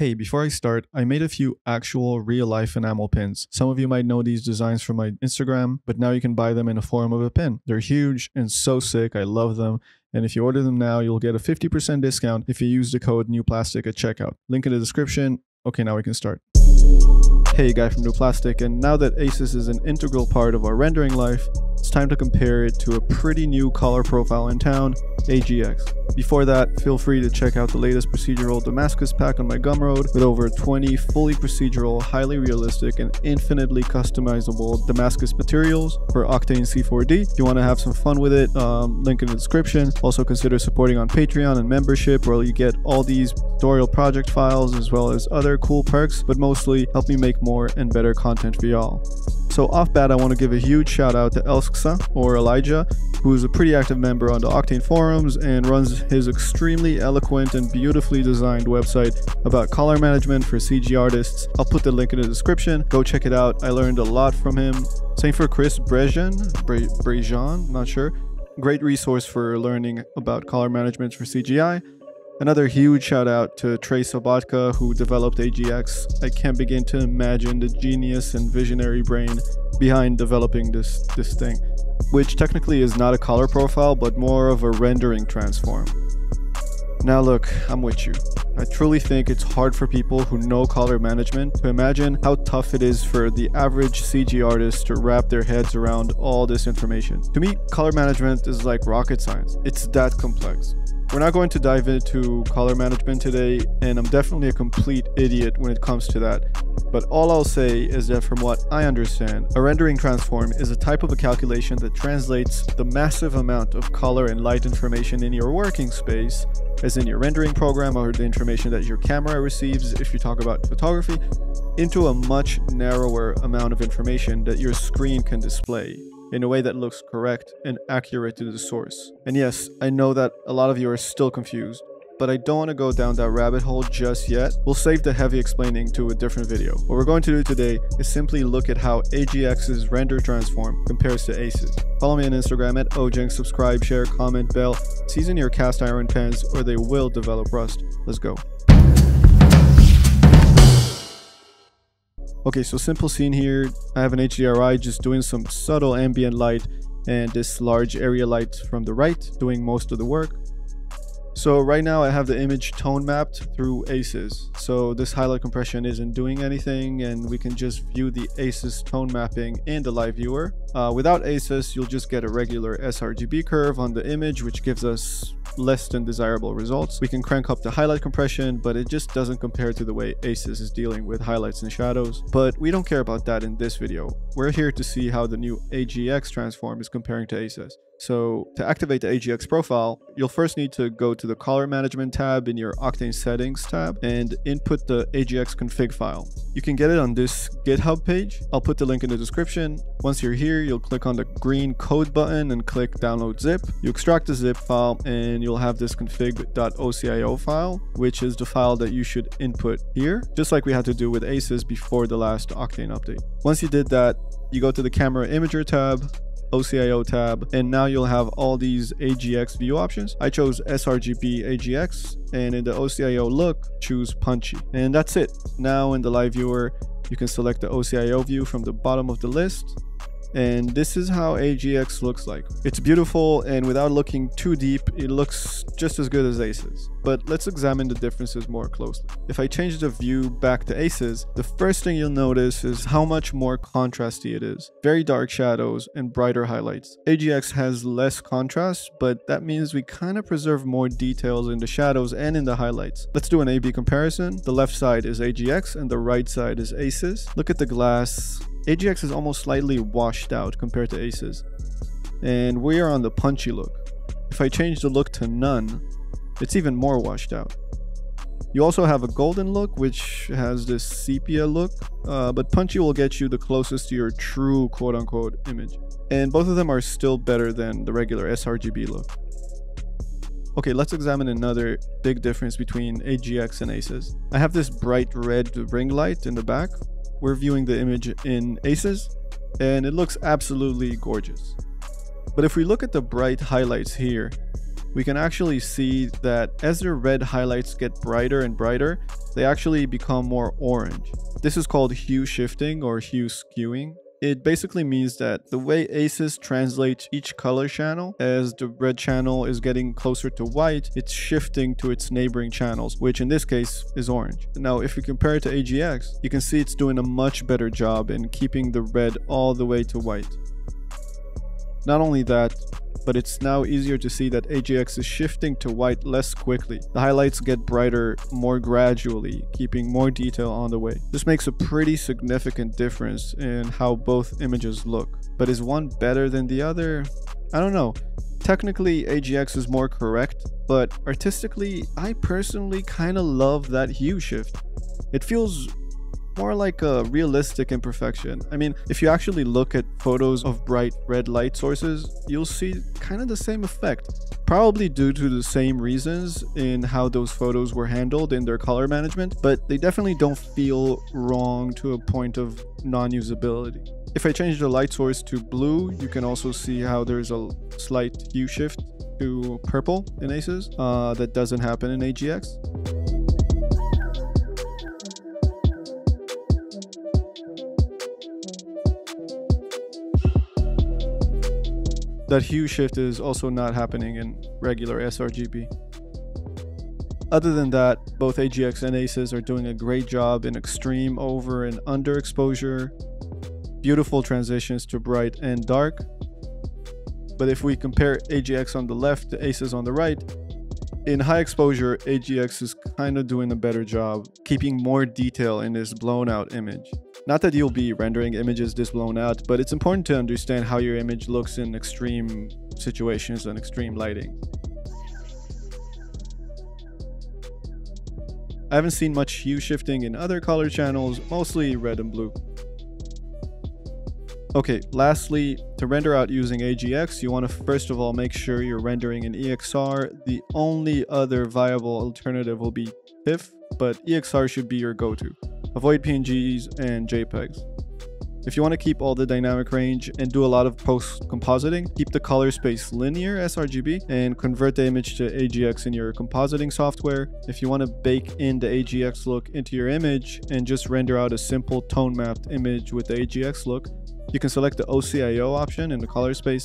Hey, before I start, I made a few actual real life enamel pins. Some of you might know these designs from my Instagram, but now you can buy them in the form of a pin. They're huge and so sick. I love them. And if you order them now, you'll get a 50% discount if you use the code NEWPLASTIC at checkout. Link in the description. Okay, now we can start. Hey, Guy from New Plastic, and now that ACES is an integral part of our rendering life, it's time to compare it to a pretty new color profile in town, AGX. Before that, feel free to check out the latest procedural Damascus pack on my Gumroad with over 20 fully procedural, highly realistic, and infinitely customizable Damascus materials for Octane C4D. If you want to have some fun with it, um, link in the description. Also consider supporting on Patreon and membership where you get all these tutorial project files as well as other cool perks, but mostly help me make more and better content for y'all. So off bat, I want to give a huge shout out to Elsksa or Elijah, who is a pretty active member on the Octane forums and runs his extremely eloquent and beautifully designed website about color management for CG artists. I'll put the link in the description. Go check it out. I learned a lot from him. Same for Chris Brejon, Bre- Brejon, not sure. Great resource for learning about color management for CGI. Another huge shout out to Troy Sobotka, who developed AGX. I can't begin to imagine the genius and visionary brain behind developing this, this thing, which technically is not a color profile, but more of a rendering transform. Now, look, I'm with you. I truly think it's hard for people who know color management to imagine how tough it is for the average CG artist to wrap their heads around all this information. To me, color management is like rocket science, it's that complex. We're not going to dive into color management today, and I'm definitely a complete idiot when it comes to that. But all I'll say is that from what I understand, a rendering transform is a type of a calculation that translates the massive amount of color and light information in your working space, as in your rendering program or the information that your camera receives if you talk about photography, into a much narrower amount of information that your screen can display in a way that looks correct and accurate to the source. And yes, I know that a lot of you are still confused, but I don't want to go down that rabbit hole just yet. We'll save the heavy explaining to a different video. What we're going to do today is simply look at how AGX's render transform compares to ACES. Follow me on Instagram at Ojeng, subscribe, share, comment, bell, season your cast iron pans or they will develop rust. Let's go. Okay, so simple scene here. I have an HDRI just doing some subtle ambient light and this large area light from the right doing most of the work. So right now I have the image tone mapped through ACES. So this highlight compression isn't doing anything and we can just view the ACES tone mapping in the live viewer. Uh, without ACES, you'll just get a regular sRGB curve on the image, which gives us less than desirable results. We can crank up the highlight compression, but it just doesn't compare to the way ACES is dealing with highlights and shadows. But we don't care about that in this video. We're here to see how the new AGX transform is comparing to ACES. So to activate the AGX profile, you'll first need to go to the color management tab in your Octane settings tab and input the AGX config file. You can get it on this GitHub page. I'll put the link in the description. Once you're here, you'll click on the green code button and click download zip. You extract the zip file and you'll have this config.ocio file, which is the file that you should input here, just like we had to do with ACES before the last Octane update. Once you did that, you go to the camera imager tab, OCIO tab, and now you'll have all these AGX view options. I chose sRGB AGX, and in the OCIO look, choose punchy. And that's it. Now in the live viewer, you can select the OCIO view from the bottom of the list and this is how AGX looks like. It's beautiful and without looking too deep, it looks just as good as ACES. But let's examine the differences more closely. If I change the view back to ACES, the first thing you'll notice is how much more contrasty it is. Very dark shadows and brighter highlights. AGX has less contrast, but that means we kind of preserve more details in the shadows and in the highlights. Let's do an A-B comparison. The left side is AGX and the right side is ACES. Look at the glass AGX is almost slightly washed out compared to Aces. And we are on the punchy look. If I change the look to none, it's even more washed out. You also have a golden look, which has this sepia look, uh, but punchy will get you the closest to your true quote unquote image. And both of them are still better than the regular sRGB look. Okay, let's examine another big difference between AGX and ACES. I have this bright red ring light in the back, we're viewing the image in ACES, and it looks absolutely gorgeous. But if we look at the bright highlights here, we can actually see that as their red highlights get brighter and brighter, they actually become more orange. This is called hue shifting or hue skewing. It basically means that the way ACES translates each color channel, as the red channel is getting closer to white, it's shifting to its neighboring channels, which in this case is orange. Now, if we compare it to AGX, you can see it's doing a much better job in keeping the red all the way to white. Not only that, but it's now easier to see that AGX is shifting to white less quickly. The highlights get brighter more gradually, keeping more detail on the way. This makes a pretty significant difference in how both images look. But is one better than the other? I don't know. Technically, AGX is more correct, but artistically, I personally kinda love that hue shift. It feels more like a realistic imperfection. I mean, if you actually look at photos of bright red light sources, you'll see kind of the same effect. Probably due to the same reasons in how those photos were handled in their color management, but they definitely don't feel wrong to a point of non-usability. If I change the light source to blue, you can also see how there's a slight hue shift to purple in ACES uh, that doesn't happen in AGX. That hue shift is also not happening in regular sRGB. Other than that, both AGX and ACES are doing a great job in extreme over and under exposure, beautiful transitions to bright and dark. But if we compare AGX on the left to ACES on the right, in high exposure, AGX is kind of doing a better job, keeping more detail in this blown out image. Not that you'll be rendering images this blown out, but it's important to understand how your image looks in extreme situations and extreme lighting. I haven't seen much hue shifting in other color channels, mostly red and blue. Okay, lastly, to render out using AGX, you want to first of all make sure you're rendering in EXR. The only other viable alternative will be TIFF, but EXR should be your go-to. Avoid PNGs and JPEGs. If you want to keep all the dynamic range and do a lot of post-compositing, keep the color space linear sRGB and convert the image to AGX in your compositing software. If you want to bake in the AGX look into your image and just render out a simple tone mapped image with the AGX look, you can select the OCIO option in the color space,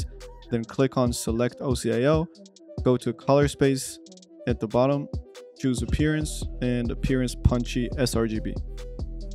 then click on select OCIO, go to color space at the bottom, choose appearance and appearance punchy sRGB.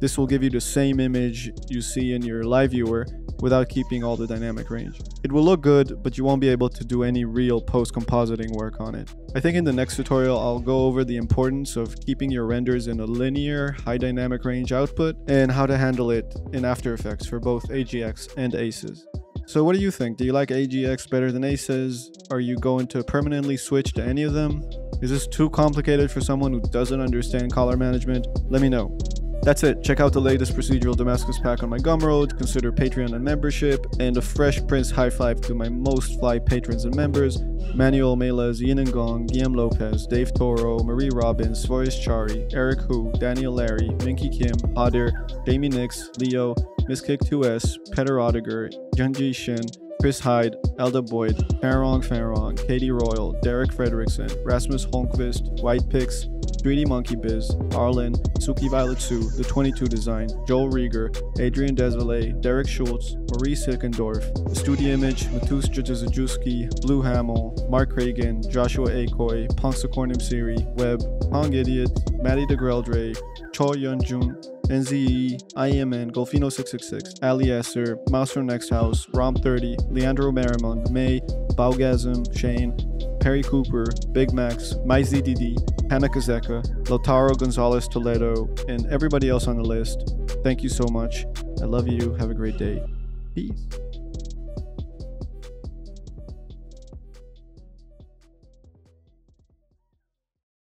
This will give you the same image you see in your live viewer without keeping all the dynamic range. It will look good, but you won't be able to do any real post-compositing work on it. I think in the next tutorial I'll go over the importance of keeping your renders in a linear, high dynamic range output and how to handle it in After Effects for both AGX and ACES. So what do you think? Do you like AGX better than ACES? Are you going to permanently switch to any of them? Is this too complicated for someone who doesn't understand color management? Let me know. That's it. Check out the latest procedural Damascus pack on my Gumroad, consider Patreon and membership, and a fresh Prince high five to my most fly patrons and members. Manuel Melez, Ian Ngong, Guillaume Lopez, Dave Toro, Marie Robbins, Svoris Chari, Eric Hu, Daniel Larry, Minky Kim, Hadir, Jamie Nix, Leo, Miss Kick 2S, Peter Odiger, Junji Shin, Chris Hyde, Elda Boyd, Farong Farong, Katie Royal, Derek Frederickson, Rasmus Holmqvist, White Pix, 3D Monkey Biz, Arlen, Suki Violet Sue, The 22 Design, Joel Rieger, Adrian Desvalet, Derek Schultz, Maurice Hickendorf, Studio Image, Matustra Jazajewski, Blue Hamill, Mark Reagan, Joshua Akoy, Ponsacornim Siri, Webb, Hong Idiot, Maddie DeGreldre, Cho Yun Jun, NZE, IMN, Golfino666, Ali Esser, Mouse from Next House, Rom30, Leandro Merriman, May, Baugasm, Shane, Perry Cooper, Big Max, MyZDD, Hannah Kazeka, Lotaro Gonzalez Toledo, and everybody else on the list. Thank you so much. I love you. Have a great day. Peace.